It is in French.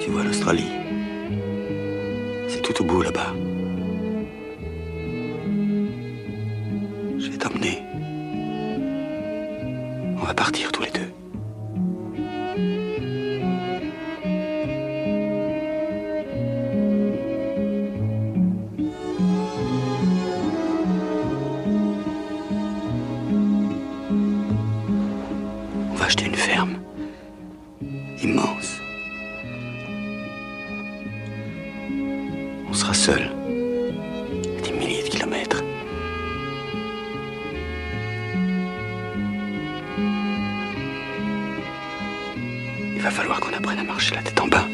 Tu vois l'Australie C'est tout au bout là-bas. Je vais t'emmener. On va partir tous les deux. Va acheter une ferme. Immense. On sera seul. Des milliers de kilomètres. Il va falloir qu'on apprenne à marcher la tête en bas.